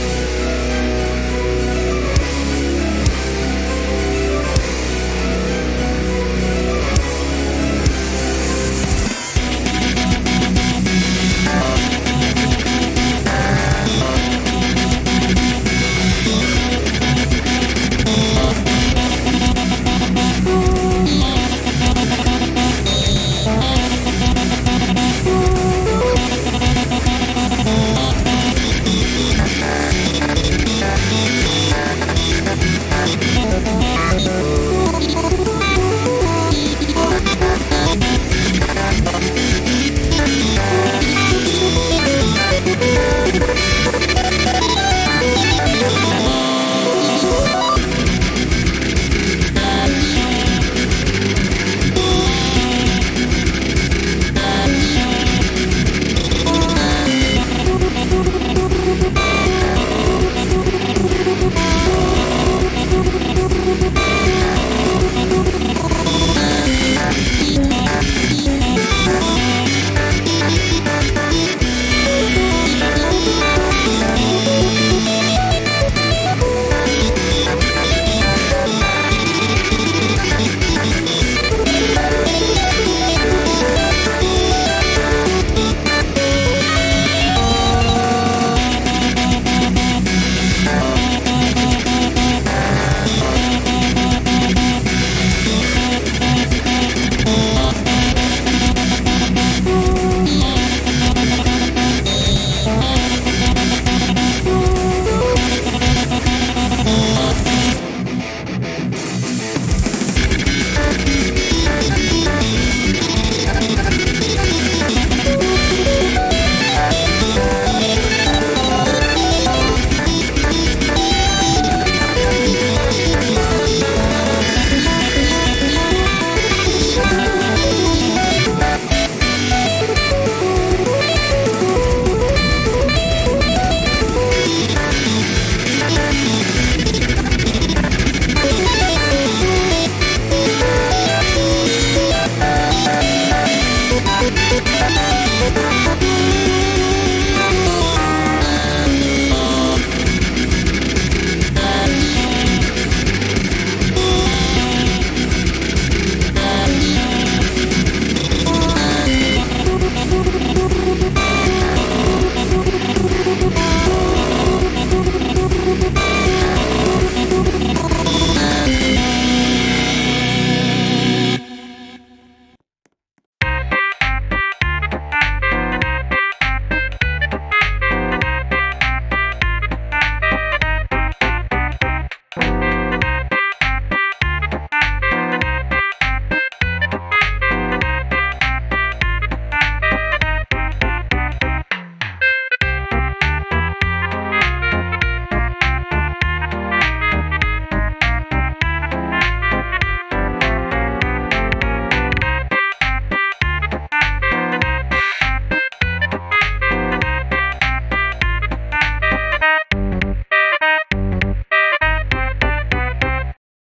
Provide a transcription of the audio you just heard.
Bye.